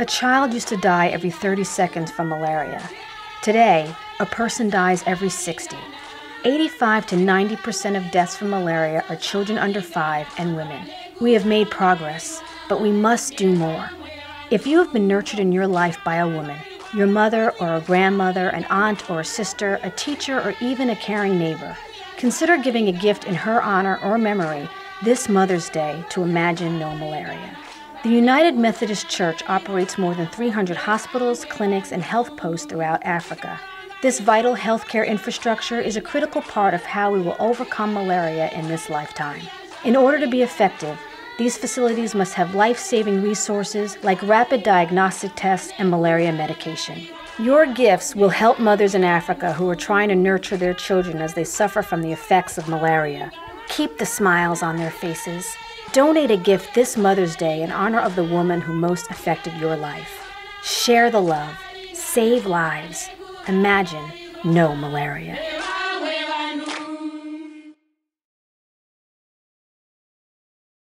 A child used to die every 30 seconds from malaria. Today, a person dies every 60. 85 to 90% of deaths from malaria are children under 5 and women. We have made progress, but we must do more. If you have been nurtured in your life by a woman, your mother or a grandmother, an aunt or a sister, a teacher, or even a caring neighbor, consider giving a gift in her honor or memory this Mother's Day to Imagine No Malaria. The United Methodist Church operates more than 300 hospitals, clinics, and health posts throughout Africa. This vital healthcare infrastructure is a critical part of how we will overcome malaria in this lifetime. In order to be effective, these facilities must have life saving resources like rapid diagnostic tests and malaria medication. Your gifts will help mothers in Africa who are trying to nurture their children as they suffer from the effects of malaria. Keep the smiles on their faces. Donate a gift this Mother's Day in honor of the woman who most affected your life. Share the love. Save lives. Imagine no malaria.